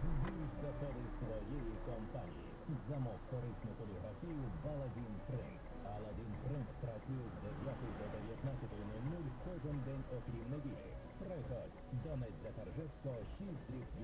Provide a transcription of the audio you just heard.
Збільш доходи своєї компанії. Замов корисну поліграфію Баладін Принт. Аладін Принт працює з 9 до 19.00 кожен день, окрім неділі. Приходь, Донець Закаржевського 6 дріб.